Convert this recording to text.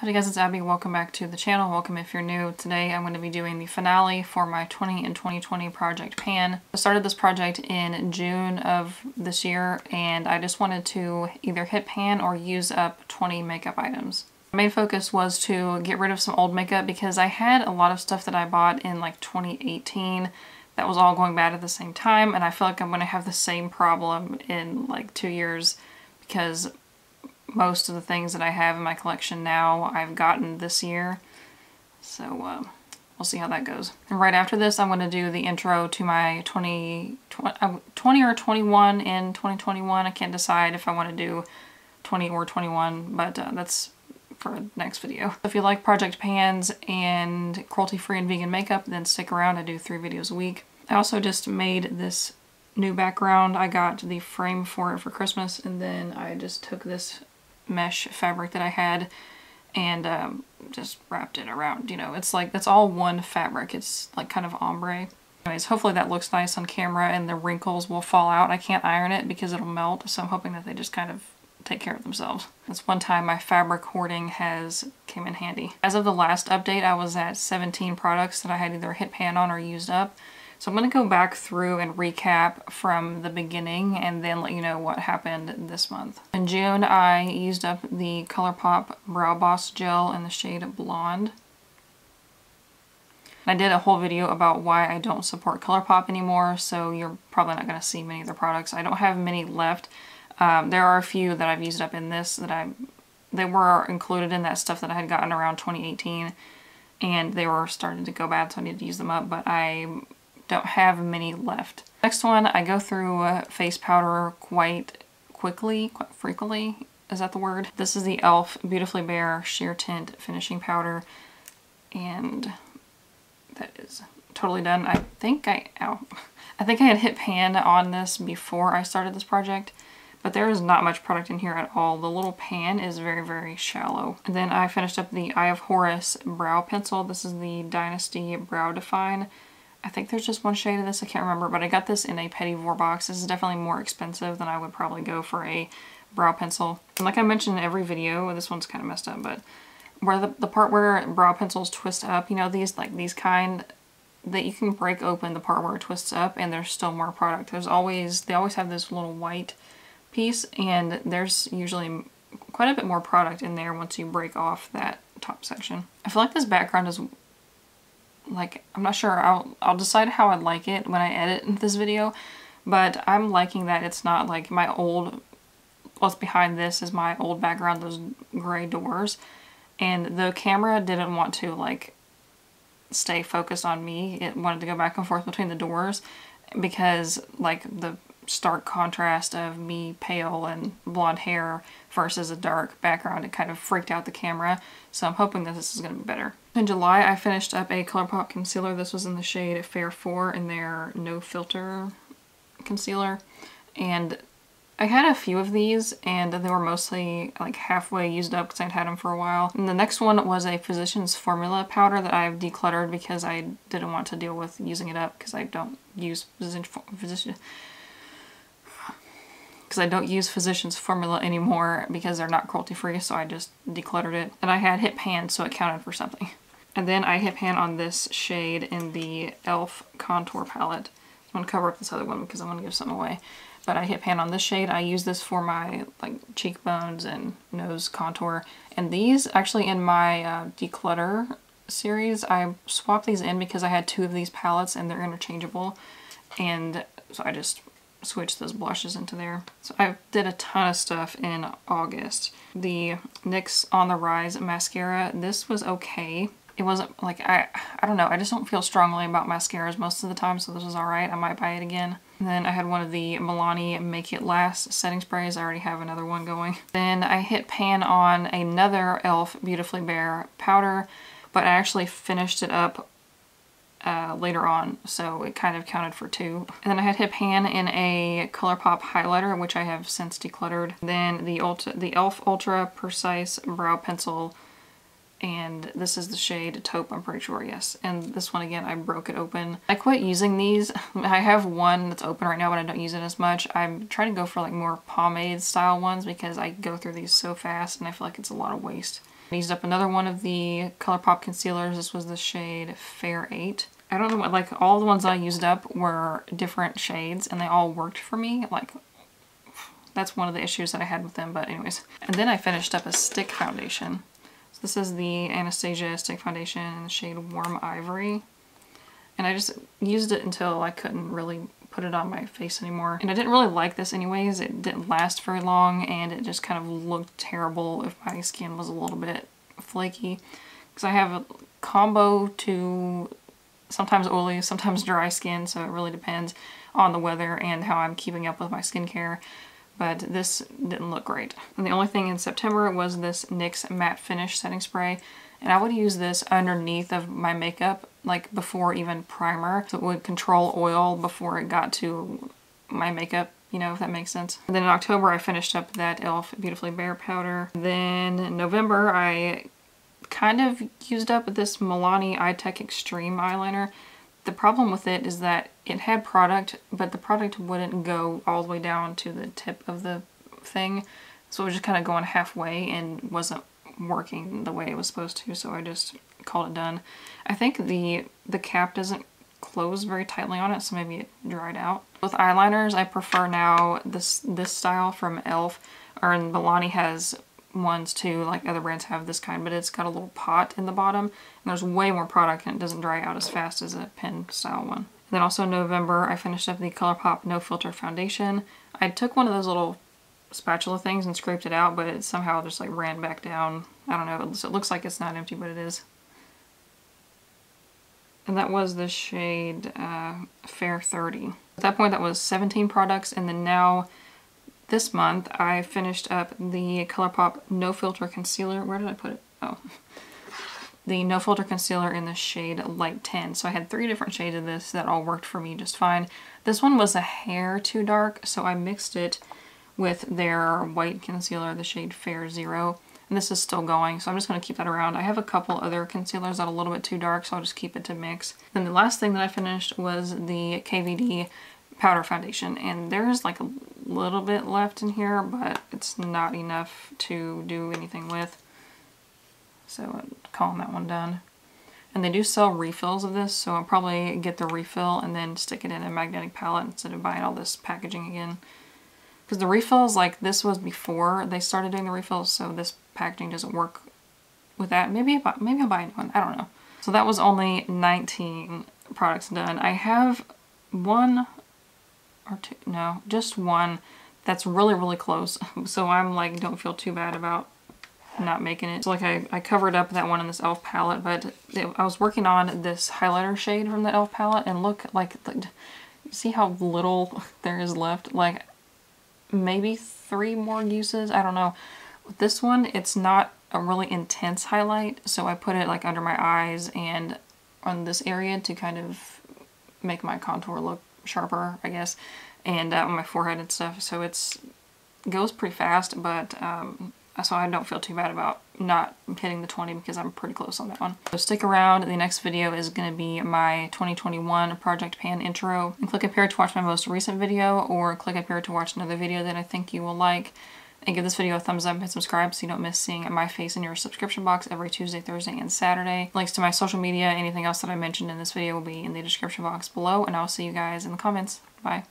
Howdy guys, it's Abby. Welcome back to the channel. Welcome if you're new. Today I'm going to be doing the finale for my 20 in 2020 project pan. I started this project in June of this year and I just wanted to either hit pan or use up 20 makeup items. My main focus was to get rid of some old makeup because I had a lot of stuff that I bought in like 2018 that was all going bad at the same time and I feel like I'm going to have the same problem in like two years because most of the things that I have in my collection now I've gotten this year. So uh, we'll see how that goes. And right after this I'm going to do the intro to my 20, 20, uh, 20 or 21 in 2021. I can't decide if I want to do 20 or 21 but uh, that's for next video. If you like project pans and cruelty-free and vegan makeup then stick around. I do three videos a week. I also just made this new background. I got the frame for it for Christmas and then I just took this mesh fabric that I had and um, just wrapped it around, you know, it's like, that's all one fabric. It's like kind of ombre. Anyways, hopefully that looks nice on camera and the wrinkles will fall out. I can't iron it because it'll melt, so I'm hoping that they just kind of take care of themselves. This one time my fabric hoarding has came in handy. As of the last update, I was at 17 products that I had either hit pan on or used up. So I'm going to go back through and recap from the beginning and then let you know what happened this month. In June, I used up the ColourPop Brow Boss Gel in the shade Blonde. I did a whole video about why I don't support ColourPop anymore, so you're probably not going to see many of their products. I don't have many left. Um, there are a few that I've used up in this that I they were included in that stuff that I had gotten around 2018 and they were starting to go bad so I needed to use them up but I don't have many left. Next one, I go through uh, face powder quite quickly, quite frequently, is that the word? This is the e.l.f. Beautifully Bare Sheer Tint Finishing Powder, and that is totally done. I think I, ow, I think I had hit pan on this before I started this project, but there is not much product in here at all. The little pan is very, very shallow. And then I finished up the Eye of Horus Brow Pencil. This is the Dynasty Brow Define. I think there's just one shade of this, I can't remember, but I got this in a Petit Vour box. This is definitely more expensive than I would probably go for a brow pencil. And like I mentioned in every video, this one's kind of messed up, but where the, the part where brow pencils twist up, you know, these like these kind that you can break open the part where it twists up and there's still more product. There's always, they always have this little white piece and there's usually quite a bit more product in there once you break off that top section. I feel like this background is like I'm not sure. I'll I'll decide how I'd like it when I edit this video but I'm liking that it's not like my old what's behind this is my old background those gray doors. And the camera didn't want to like stay focused on me. It wanted to go back and forth between the doors because like the stark contrast of me pale and blonde hair versus a dark background. It kind of freaked out the camera, so I'm hoping that this is going to be better. In July, I finished up a ColourPop concealer. This was in the shade Fair 4 in their No Filter concealer. And I had a few of these and they were mostly like halfway used up because I'd had them for a while. And the next one was a Physicians Formula powder that I've decluttered because I didn't want to deal with using it up because I don't use physician, physician because I don't use Physicians Formula anymore because they're not cruelty free so I just decluttered it. And I had hit pan so it counted for something. And then I hit pan on this shade in the e.l.f. contour palette. I'm going to cover up this other one because I'm going to give something away. But I hit pan on this shade. I use this for my like cheekbones and nose contour. And these actually in my uh, declutter series, I swapped these in because I had two of these palettes and they're interchangeable. And so I just switch those blushes into there. So I did a ton of stuff in August. The NYX On The Rise mascara, this was okay. It wasn't like, I I don't know, I just don't feel strongly about mascaras most of the time, so this was alright. I might buy it again. And then I had one of the Milani Make It Last setting sprays. I already have another one going. Then I hit pan on another e.l.f. Beautifully Bare powder, but I actually finished it up uh, later on, so it kind of counted for two. And then I had hit pan in a ColourPop highlighter, which I have since decluttered. Then the Ulta, the e.l.f. Ultra Precise Brow Pencil, and this is the shade Taupe, I'm pretty sure, yes. And this one, again, I broke it open. I quit using these. I have one that's open right now, but I don't use it as much. I'm trying to go for like more pomade style ones because I go through these so fast and I feel like it's a lot of waste. I used up another one of the ColourPop concealers. This was the shade Fair 8. I don't know what, like all the ones I used up were different shades and they all worked for me. Like that's one of the issues that I had with them, but anyways. And then I finished up a stick foundation. So this is the Anastasia stick foundation in the shade Warm Ivory. And I just used it until I couldn't really put it on my face anymore. And I didn't really like this anyways. It didn't last very long and it just kind of looked terrible if my skin was a little bit flaky. Because I have a combo to sometimes oily, sometimes dry skin, so it really depends on the weather and how I'm keeping up with my skincare. But this didn't look great. And the only thing in September was this NYX Matte Finish Setting Spray. And I would use this underneath of my makeup, like before even primer. So it would control oil before it got to my makeup, you know, if that makes sense. And then in October, I finished up that e.l.f. Beautifully Bare powder. Then in November, I kind of used up this Milani Eye-Tech Extreme eyeliner. The problem with it is that it had product, but the product wouldn't go all the way down to the tip of the thing. So it was just kind of going halfway and wasn't working the way it was supposed to, so I just called it done. I think the the cap doesn't close very tightly on it, so maybe it dried out. With eyeliners, I prefer now this this style from e.l.f. or Milani has ones too, like other brands have this kind, but it's got a little pot in the bottom, and there's way more product and it doesn't dry out as fast as a pen style one. And then also in November, I finished up the ColourPop No Filter Foundation. I took one of those little spatula things and scraped it out, but it somehow just like ran back down. I don't know, it looks like it's not empty, but it is. And that was the shade uh, Fair 30. At that point that was 17 products and then now this month I finished up the ColourPop No Filter Concealer. Where did I put it? Oh. The No Filter Concealer in the shade Light 10. So I had three different shades of this that all worked for me just fine. This one was a hair too dark, so I mixed it with their white concealer, the shade Fair Zero. And this is still going, so I'm just going to keep that around. I have a couple other concealers that are a little bit too dark, so I'll just keep it to mix. Then the last thing that I finished was the KVD powder foundation, and there's like a little bit left in here, but it's not enough to do anything with. So uh, I'm calling that one done. And they do sell refills of this, so I'll probably get the refill and then stick it in a magnetic palette instead of buying all this packaging again. Because the refills, like this was before they started doing the refills, so this packaging doesn't work with that. Maybe, maybe I'll buy one. I don't know. So that was only 19 products done. I have one or two, no, just one that's really, really close. So I'm like, don't feel too bad about not making it. So like I, I covered up that one in this e.l.f. palette, but it, I was working on this highlighter shade from the e.l.f. palette and look like, like, see how little there is left? Like maybe three more uses. I don't know. With this one, it's not a really intense highlight, so I put it like under my eyes and on this area to kind of make my contour look sharper, I guess, and uh, on my forehead and stuff. So it's goes pretty fast, but um, so I don't feel too bad about not hitting the 20 because I'm pretty close on that one. So stick around. The next video is going to be my 2021 Project Pan intro. And click up here to watch my most recent video or click up here to watch another video that I think you will like. And give this video a thumbs up and subscribe so you don't miss seeing my face in your subscription box every Tuesday, Thursday, and Saturday. Links to my social media, anything else that I mentioned in this video will be in the description box below. And I'll see you guys in the comments. Bye.